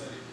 study.